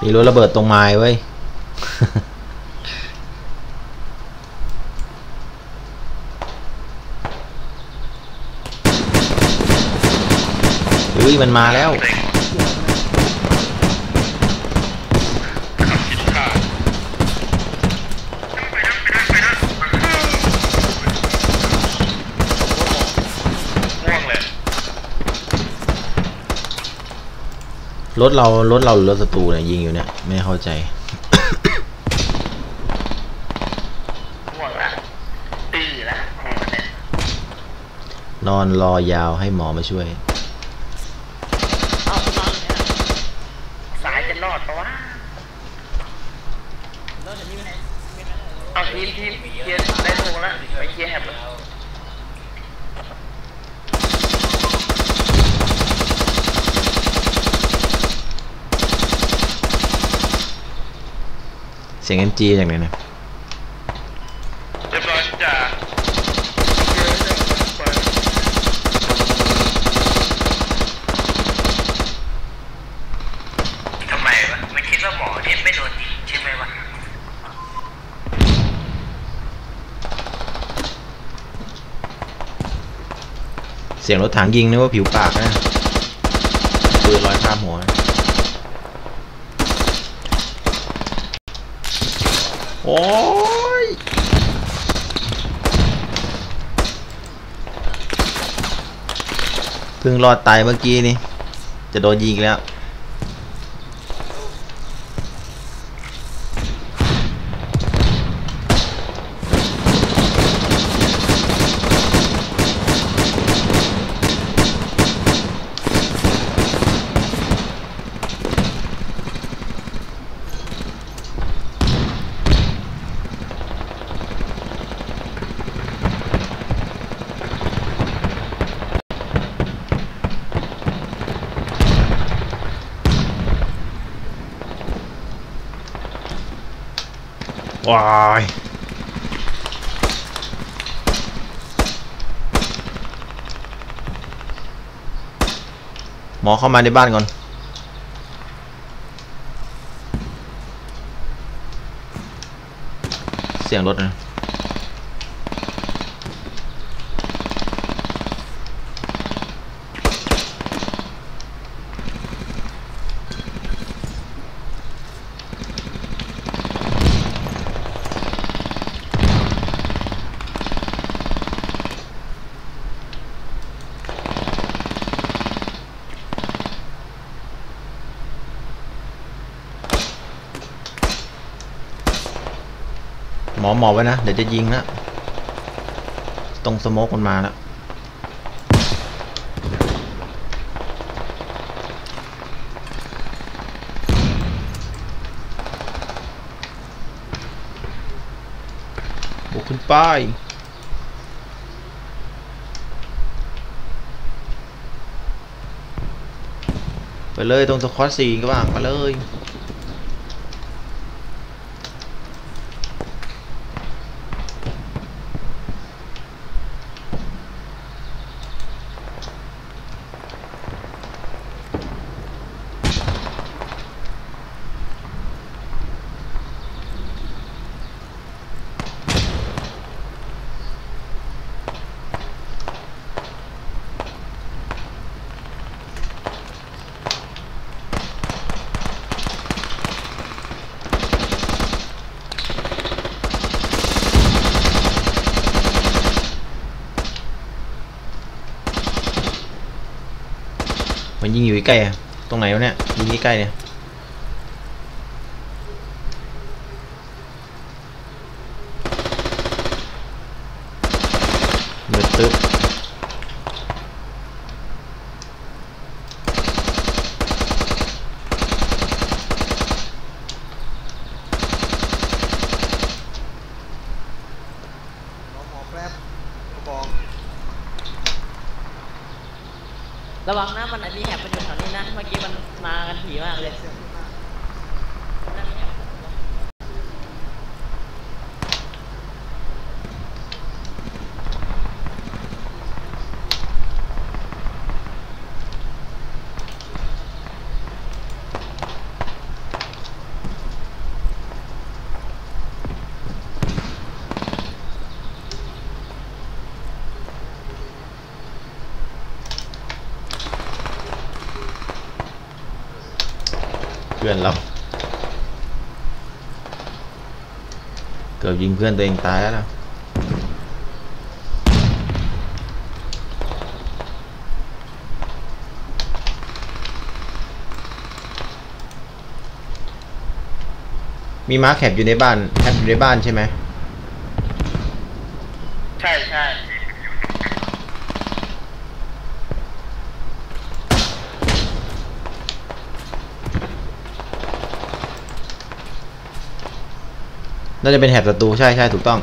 มีรถระเบิดตรงไม้ไว้เฮ้ยมันมาแล้ว เต็งขับคิดขาดง่วงเลย รถเรารถเราหรือรถศัตรูเนี่ยยิงอยู่เนี่ย ไม่เข้าใจง่วงละตื้อละหัวเนี่ยนอนรอยาวให้หมอมาช่วย เอาคุณนอนอยู่เนี่ย สายจะรอดปะวะ แล้วเดี๋ยวนี้ไม่ให้ไม่ให้ เอาทีมทีมเคลียร์ได้ลงแล้วไปเคลียร์แฮปแล้ว เสียงเอ็นจีจากไหนเนี่ยเรียบร้อยจ้าทำไมวะไม่คิดว่าหมอเนี่ยไม่โดนยิงใช่ไหมวะเสียงรถถังยิงนึกว่าผิวปากนะปืนลอยข้ามหัว โอ้ยเพิ่งรอดตายเมื่อกี้นี่ จะโดนยิงแล้วาย ห มอเข้ามาในบ้านก่อน เสียงรถนะ อหมอบไว้นะ เดี๋ยวจะยิงนะตรงสโมกมันมาแล้วบุกขึ้นไปไปเลยตรงสควอตสี่ก็ว่างไปเลย ยิงอยู่ใกล้อะตรงไหนวะเนี่ยยิงใกล้เนี่ยมืดตึ๊บ หมอแป๊บกระบอก ระวัง นะมันมีแหบมันอยู่แถวนี้นะ เมื่อกี้มันมากันถี่มากเลย เสียงขึ้นมา นั่นมีแหบ ห เพื่อนเรา เกือบยิงเพื่อนตัวเองตายแล้วมีม้าร์คแคบอยู่ในบ้านแคบอยู่ในบ้านใช่ไหม ใช่ใช่ น่าจะเป็นแถบศัตรูใช่ใช่ถูกต้อง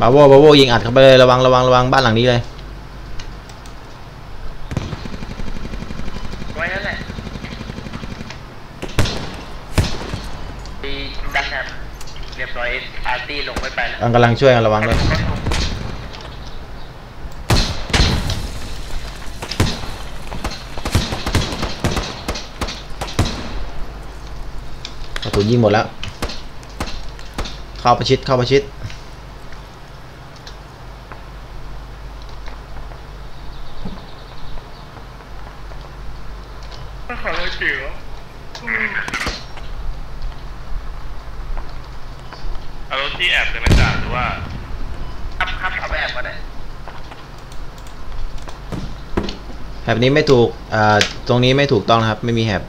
บาโวบาโวยิงอัดเข้าไปเลยระวังระวังระวังบ้านหลังนี้เลยไว้นั่นแหละดีดักแนบเรียบร้อยอาร์ตี้ลงไปไปแล้วกำลังช่วยกันระวังด้วยกระสุนยิงหมดแล้ว เข้าประชิดเข้าประชิดขอเลยจิ๋วเอารถที่แอบเลยไหมจ่าหรือว่าครับครับเอาไปแอบก็ได้แถบนี้ไม่ถูกอ่าตรงนี้ไม่ถูกต้องนะครับ ไม่มีแถบ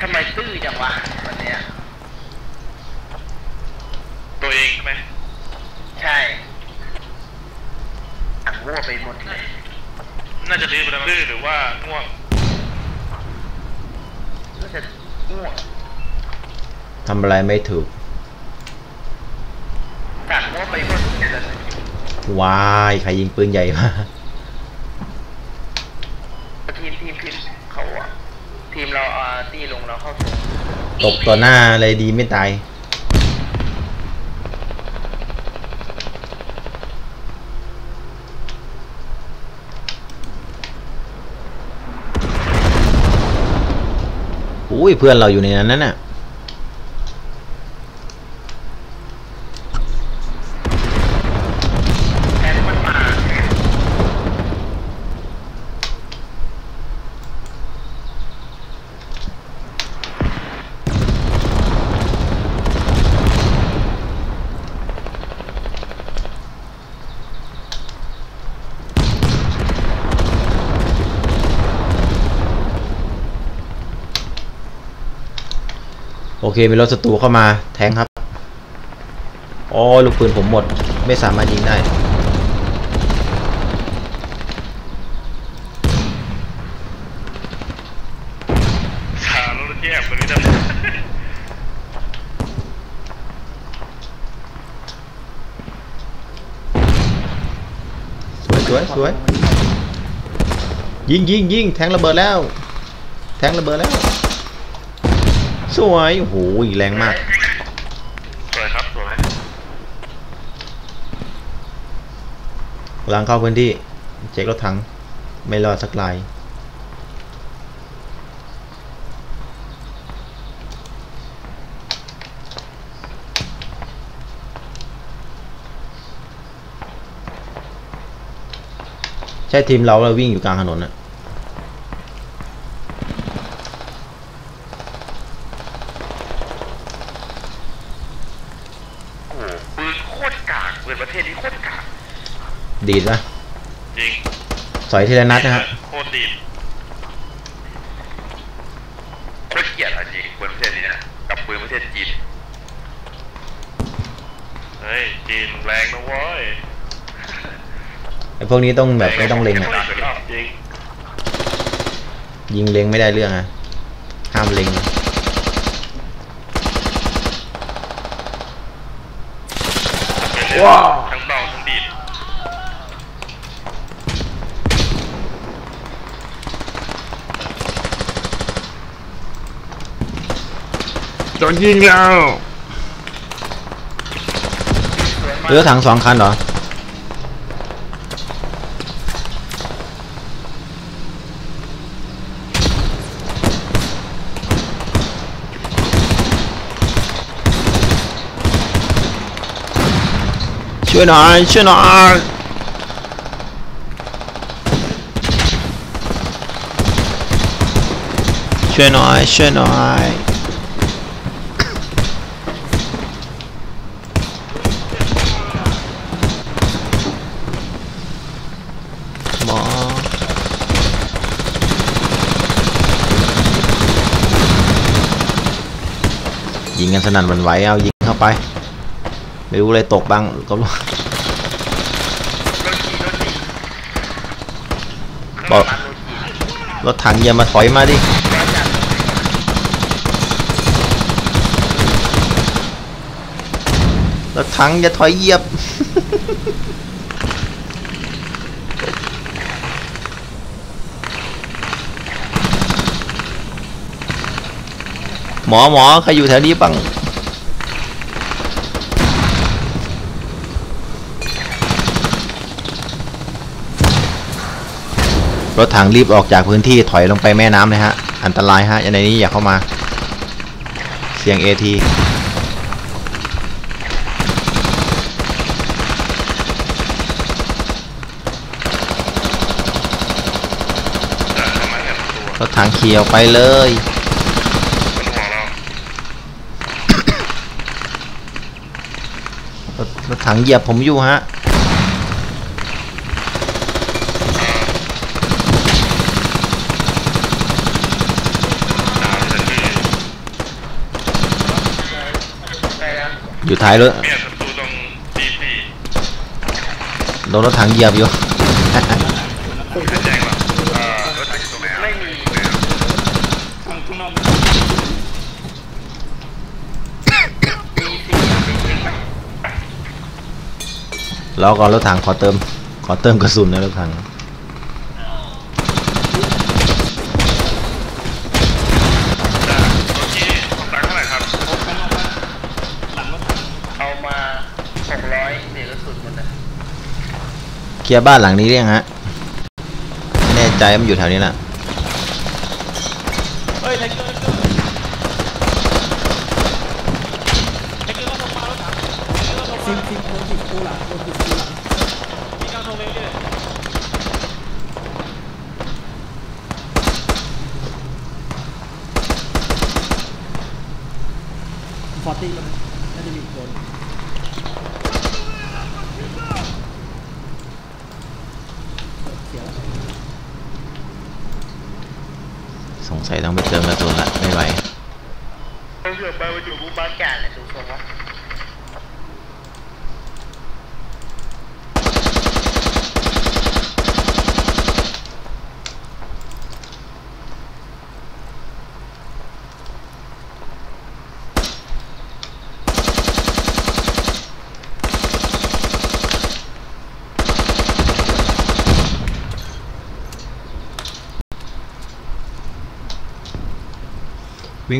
ทำไมตื้อจังวะวันเนี้ย ตัวเองใช่ไหม ใช่ อ่างมั่วไปหมดเลยน่าจะดื้อไปแล้วมั้งดื้อหรือว่าง่วงรู้สึกง่วงทำอะไรไม่ถูกอ่างมั่วไปหมดเลยว้ายใครยิงปืนใหญ่มาทีมทีมทีมเขาอะทีมเราเอาอาร์ตี้ลงแล้วเข้าสู่ตกต่อหน้าเลยดีไม่ตาย อุ้ยเพื่อนเราอยู่ในนั้นนั่นน่ะ แทนมันมา โอเค มีรถศัตรูเข้ามาแทงครับอ๋อลูกปืนผมหมด ไม่สามารถยิงได้สามรถที่แอบตรงนี้ทำไมสวยสวยสวยยิงยิงยิงแทงระเบิดแล้ว แทงระเบิดแล้ว สวยโอ้โหแรงมาก สวยครับสวยกำลังเข้าพื้นที่ เช็ครถถัง ไม่รอดสักลายใช่ทีมเราเราวิ่งอยู่กลางถนนอะ โอ้โหปืนโคตรกากปืนประเทศนี้โคตรกาก ดีดปะจริงสอยทีละนัดนะฮะโคตรดีดโคตรเกลียดอะจริงปืนประเทศนี้นะกับปืนประเทศจีนเฮ้ยจีนแรงนะเว้ยไอพวกนี้ต้องแบบไม่ต้องเล็งอะจริงยิงเล็งไม่ได้เรื่องอะห้ามเล็งว้าวทั้งเบาทั้งดีด โดนยิงแล้วเรือถังสองคันเหรอ ช่วยหน่อยช่วยหน่อยชช่วยหน่อยช่วยหน่อยหมอ ยิงกันสนั่นวันไหวเอายิงเข้าไปไม่รู้เลยตกบ้างก็รู้รถขี่รถขี่บอกร้านรถขี่รถถังอย่ามาถอยมาดิร้อยจัดรถถังอย่าถอยเหยียบ หมอหมอใครอยู่แถวนี้บ้างรถถังรีบออกจากพื้นที่ถอยลงไปแม่น้ำเลยฮะ อันตรายฮะอย่าในนี้อย่าเข้ามา เสียงเอทีรถถังขี่ออกไปเลย รถถังเหยียบผมอยู่ฮะอยู่ท้ายรถโดนรถถังเหยียบอยู่ รอก่อนรถถังขอเติม ขอเติมกระสุนนะรถถังเคลียบ้านหลังนี้เรียงฮะ แน่ใจมันอยู่แถวนี้แหละ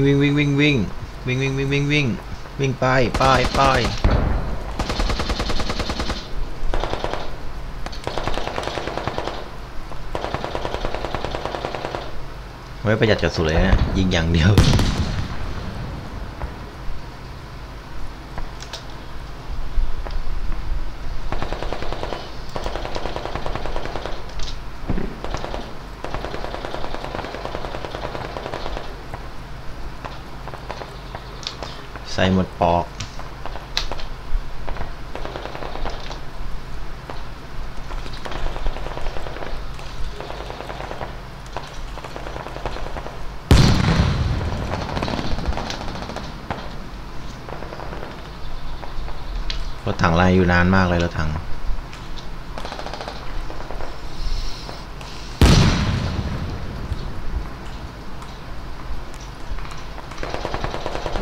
วิ่งวิ่งวิ่งวิ่งวิ่งวิ่งวิ่งวิ่งวิ่งวิ่งวิ่งไปไปไปไว้ประหยัดกระสุนเลยนะยิงอย่างเดียว ใส่หมดปอก รถถังไล่อยู่นานมากเลยรถถัง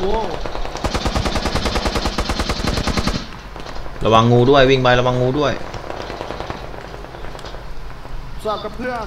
โว้ว ระวังงูด้วยวิ่งไประวังงูด้วยสวัสดีครับเพื่อน